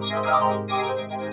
Thank you.